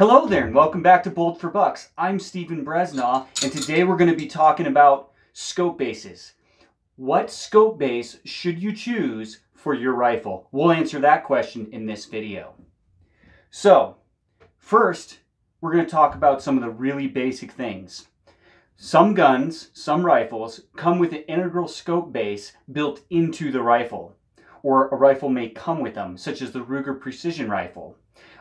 Hello there and welcome back to Bullets for Bucks. I'm Stephen Bresnaw and today we're going to be talking about scope bases. What scope base should you choose for your rifle? We'll answer that question in this video. So, first, we're going to talk about some of the really basic things. Some guns, some rifles, come with an integral scope base built into the rifle, or a rifle may come with them, such as the Ruger Precision Rifle.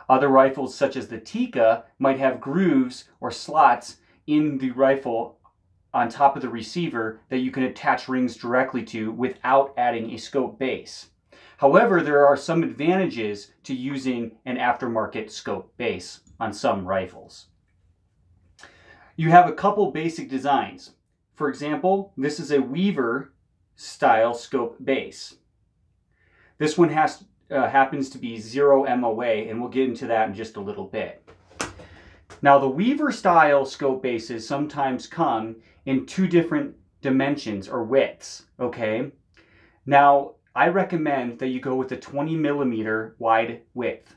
Other rifles, such as the Tikka, might have grooves or slots in the rifle on top of the receiver that you can attach rings directly to without adding a scope base. However, there are some advantages to using an aftermarket scope base on some rifles. You have a couple basic designs. For example, this is a Weaver style scope base. This one has uh, happens to be zero MOA, and we'll get into that in just a little bit. Now, the Weaver style scope bases sometimes come in two different dimensions or widths, okay? Now, I recommend that you go with a 20 millimeter wide width,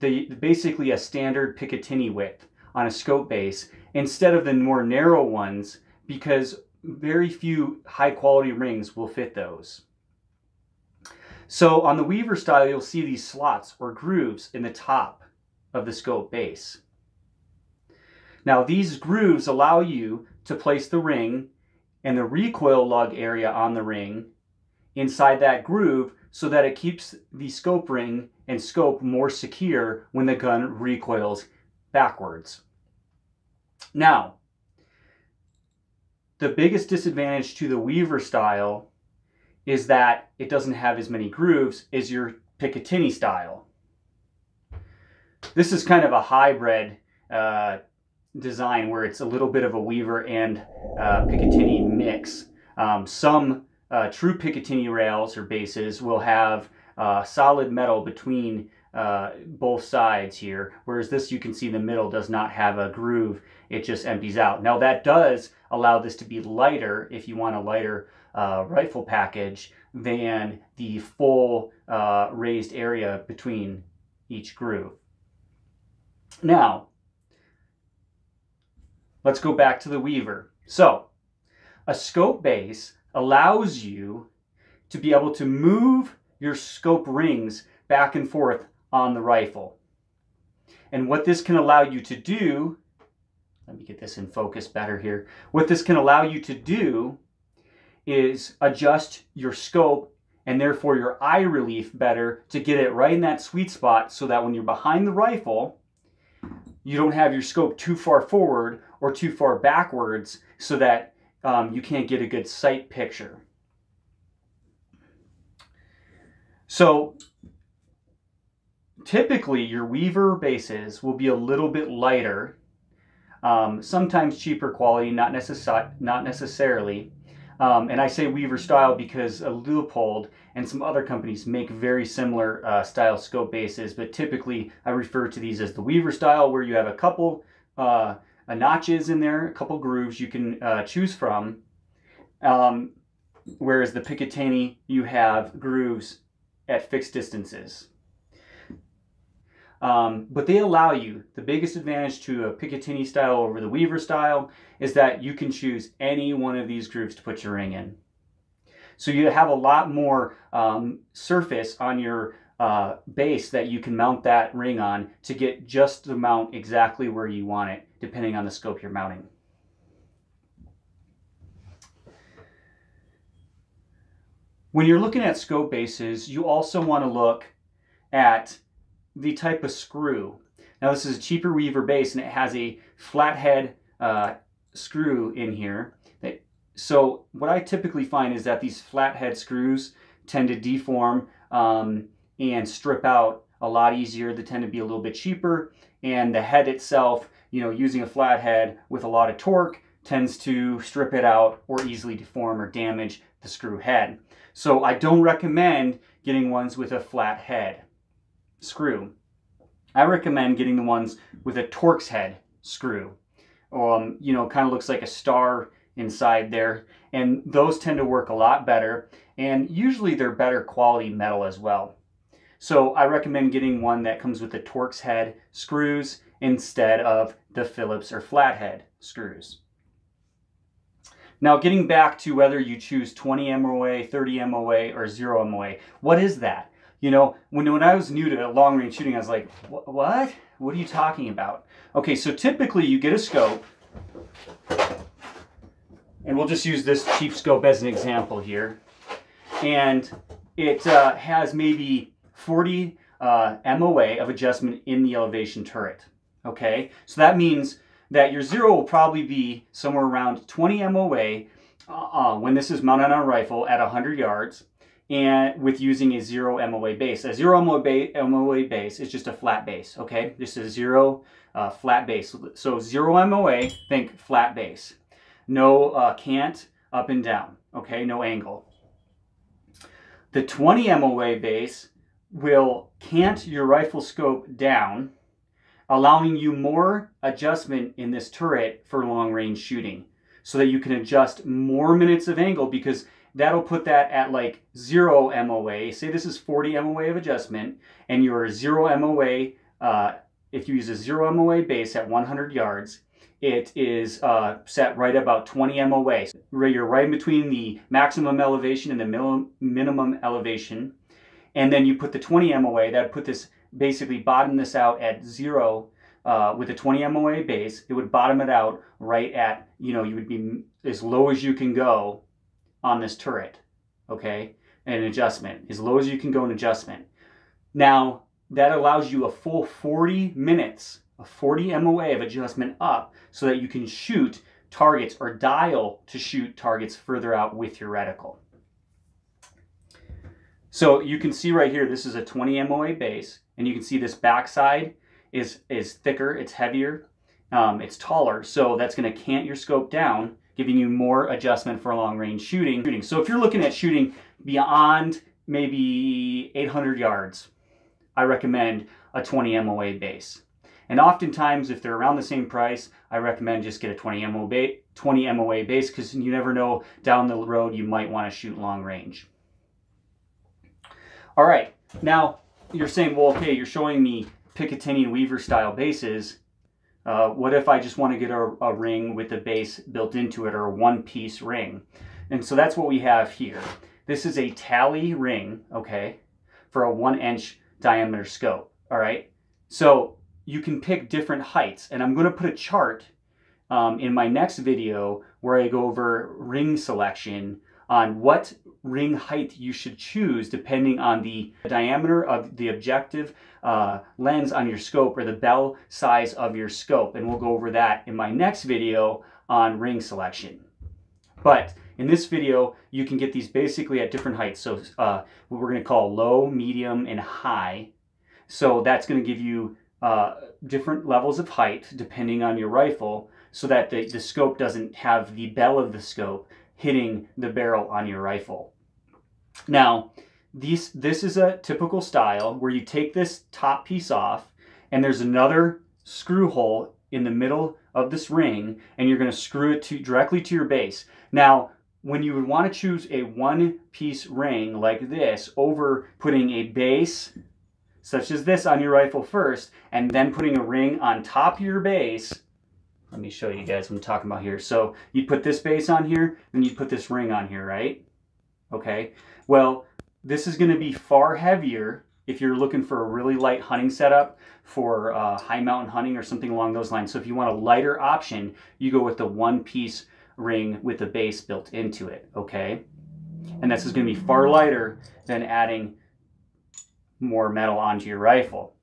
the, basically a standard Picatinny width on a scope base, instead of the more narrow ones, because very few high quality rings will fit those. So on the Weaver style, you'll see these slots or grooves in the top of the scope base. Now these grooves allow you to place the ring and the recoil lug area on the ring inside that groove so that it keeps the scope ring and scope more secure when the gun recoils backwards. Now, the biggest disadvantage to the Weaver style is that it doesn't have as many grooves as your Picatinny style. This is kind of a hybrid uh, design where it's a little bit of a Weaver and uh, Picatinny mix. Um, some uh, true Picatinny rails or bases will have uh, solid metal between uh, both sides here, whereas this you can see the middle does not have a groove, it just empties out. Now that does allow this to be lighter if you want a lighter uh, rifle package than the full uh, raised area between each groove. Now, let's go back to the Weaver. So, a scope base allows you to be able to move your scope rings back and forth on the rifle. And what this can allow you to do, let me get this in focus better here. What this can allow you to do is adjust your scope and therefore your eye relief better to get it right in that sweet spot so that when you're behind the rifle, you don't have your scope too far forward or too far backwards so that um, you can't get a good sight picture. So typically your Weaver bases will be a little bit lighter, um, sometimes cheaper quality, not, necess not necessarily. Um, and I say Weaver style because uh, Leupold and some other companies make very similar uh, style scope bases, but typically I refer to these as the Weaver style where you have a couple uh, notches in there, a couple grooves you can uh, choose from. Um, whereas the Picatinny, you have grooves at fixed distances. Um, but they allow you, the biggest advantage to a Picatinny style over the Weaver style is that you can choose any one of these grooves to put your ring in. So you have a lot more um, surface on your uh, base that you can mount that ring on to get just the mount exactly where you want it, depending on the scope you're mounting. When you're looking at scope bases, you also want to look at the type of screw. Now this is a cheaper Weaver base and it has a flathead uh, screw in here. So what I typically find is that these flathead screws tend to deform um, and strip out a lot easier. They tend to be a little bit cheaper and the head itself, you know, using a flathead with a lot of torque tends to strip it out or easily deform or damage the screw head. So I don't recommend getting ones with a flat head screw. I recommend getting the ones with a Torx head screw. Um, you know, kind of looks like a star inside there. And those tend to work a lot better. And usually they're better quality metal as well. So I recommend getting one that comes with the Torx head screws instead of the Phillips or flathead screws. Now getting back to whether you choose 20 MOA, 30 MOA, or 0 MOA, what is that? You know, when, when I was new to long range shooting, I was like, what? What are you talking about? Okay, so typically you get a scope, and we'll just use this cheap scope as an example here. And it uh, has maybe 40 uh, MOA of adjustment in the elevation turret. Okay, so that means that your zero will probably be somewhere around 20 MOA uh, uh, when this is mounted on a rifle at 100 yards and with using a zero MOA base. A zero MOA, MOA base is just a flat base, okay? Just a zero uh, flat base. So zero MOA, think flat base. No uh, cant, up and down, okay? No angle. The 20 MOA base will cant your rifle scope down, allowing you more adjustment in this turret for long range shooting so that you can adjust more minutes of angle because that'll put that at like zero MOA. Say this is 40 MOA of adjustment and your zero MOA, uh, if you use a zero MOA base at 100 yards, it is uh, set right about 20 MOA. So you're right in between the maximum elevation and the minimum elevation. And then you put the 20 MOA, that put this, basically bottom this out at zero uh, with a 20 MOA base. It would bottom it out right at, you know, you would be as low as you can go on this turret, okay? And an adjustment, as low as you can go in adjustment. Now, that allows you a full 40 minutes, a 40 MOA of adjustment up so that you can shoot targets or dial to shoot targets further out with your reticle. So you can see right here, this is a 20 MOA base, and you can see this backside is, is thicker, it's heavier, um, it's taller, so that's gonna cant your scope down giving you more adjustment for long range shooting. So if you're looking at shooting beyond maybe 800 yards, I recommend a 20 MOA base. And oftentimes, if they're around the same price, I recommend just get a 20 MOA, 20 MOA base because you never know down the road you might want to shoot long range. All right, now you're saying, well, okay, you're showing me Picatinny Weaver style bases. Uh, what if I just want to get a, a, ring with a base built into it or a one piece ring? And so that's what we have here. This is a Talley ring, okay, for a one inch diameter scope, all right? So you can pick different heights and I'm going to put a chart um, in my next video where I go over ring selection on what ring height you should choose depending on the diameter of the objective uh, lens on your scope or the bell size of your scope. And we'll go over that in my next video on ring selection. But in this video, you can get these basically at different heights. So uh, what we're going to call low, medium, and high. So that's going to give you uh, different levels of height depending on your rifle so that the, the scope doesn't have the bell of the scope hitting the barrel on your rifle. Now, these, this is a typical style where you take this top piece off and there's another screw hole in the middle of this ring and you're going to screw it to directly to your base. Now, when you would want to choose a one piece ring like this over putting a base such as this on your rifle first and then putting a ring on top of your base, let me show you guys what I'm talking about here. So you put this base on here, then you put this ring on here, right? Okay. Well, this is going to be far heavier if you're looking for a really light hunting setup for uh, high mountain hunting or something along those lines. So if you want a lighter option, you go with the one piece ring with the base built into it, okay? And this is going to be far lighter than adding more metal onto your rifle.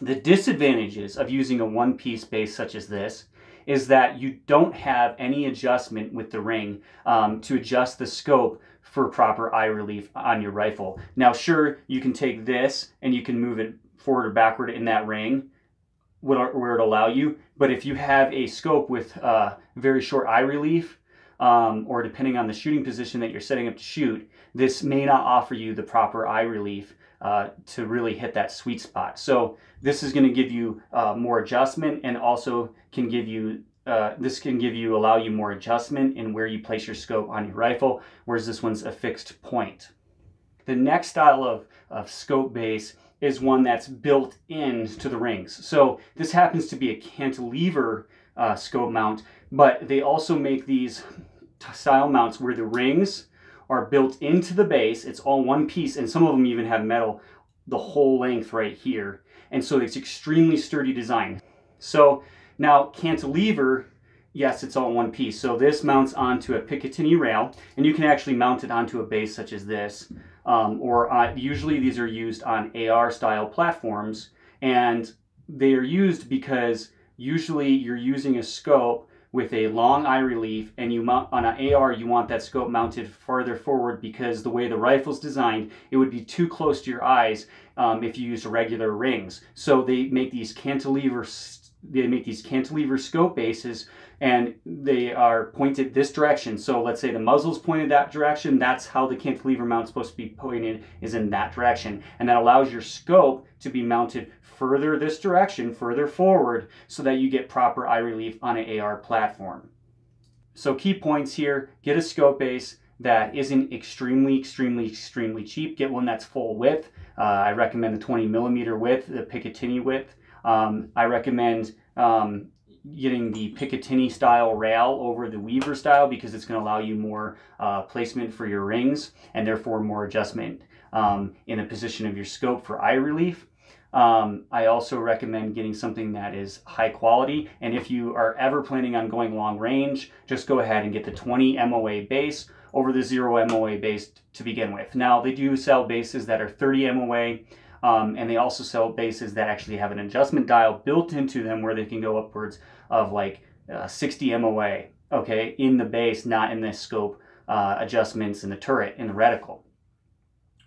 The disadvantages of using a one piece base such as this is that you don't have any adjustment with the ring um, to adjust the scope for proper eye relief on your rifle. Now, sure, you can take this and you can move it forward or backward in that ring where it allow you. But if you have a scope with uh, very short eye relief, um, or depending on the shooting position that you're setting up to shoot, this may not offer you the proper eye relief uh, to really hit that sweet spot. So this is going to give you uh, more adjustment and also can give you uh, this can give you allow you more adjustment in where you place your scope on your rifle, whereas this one's a fixed point. The next style of, of scope base is one that's built in to the rings. So this happens to be a cantilever uh, scope mount, but they also make these style mounts where the rings are built into the base. It's all one piece, and some of them even have metal the whole length right here. And so it's extremely sturdy design. So now cantilever, yes, it's all one piece. So this mounts onto a Picatinny rail, and you can actually mount it onto a base such as this. Um, or uh, usually these are used on AR style platforms, and they are used because usually you're using a scope with a long eye relief and you mount on an AR you want that scope mounted farther forward because the way the rifle's designed it would be too close to your eyes um, if you used regular rings. So they make these cantilever they make these cantilever scope bases and they are pointed this direction so let's say the muzzle's pointed that direction that's how the cantilever mount's supposed to be pointed is in that direction and that allows your scope to be mounted further this direction, further forward, so that you get proper eye relief on an AR platform. So key points here, get a scope base that isn't extremely, extremely, extremely cheap. Get one that's full width. Uh, I recommend the 20 millimeter width, the Picatinny width. Um, I recommend um, getting the Picatinny style rail over the Weaver style because it's going to allow you more uh, placement for your rings and therefore more adjustment um, in the position of your scope for eye relief. Um, I also recommend getting something that is high quality. And if you are ever planning on going long range, just go ahead and get the 20 MOA base over the zero MOA base to begin with. Now they do sell bases that are 30 MOA. Um, and they also sell bases that actually have an adjustment dial built into them where they can go upwards of like uh, 60 MOA, okay, in the base, not in the scope uh, adjustments in the turret, in the reticle.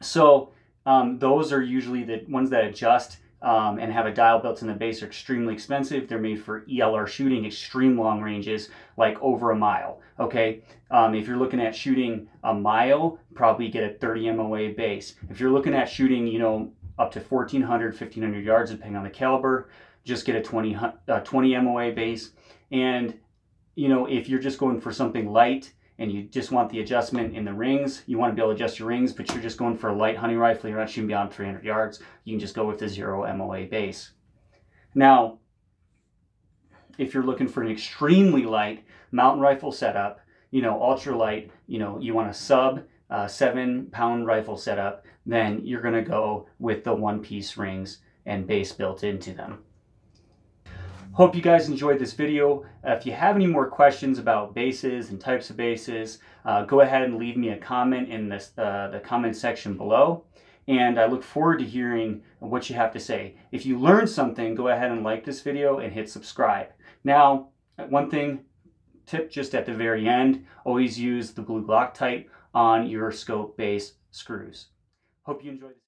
So um, those are usually the ones that adjust um, and have a dial built in the base are extremely expensive. They're made for ELR shooting, extreme long ranges, like over a mile. Okay, um, if you're looking at shooting a mile, probably get a 30 MOA base. If you're looking at shooting, you know, up to 1400, 1500 yards, depending on the caliber, just get a 20, uh, 20 MOA base. And, you know, if you're just going for something light, and you just want the adjustment in the rings, you want to be able to adjust your rings, but you're just going for a light hunting rifle, you're not shooting beyond 300 yards, you can just go with the zero MOA base. Now, if you're looking for an extremely light mountain rifle setup, you know, ultra light, you know, you want a sub uh, seven pound rifle setup, then you're going to go with the one piece rings and base built into them. Hope you guys enjoyed this video. Uh, if you have any more questions about bases and types of bases, uh, go ahead and leave me a comment in this, uh, the comment section below. And I look forward to hearing what you have to say. If you learned something, go ahead and like this video and hit subscribe. Now, one thing, tip just at the very end, always use the blue Loctite on your scope base screws. Hope you enjoyed this.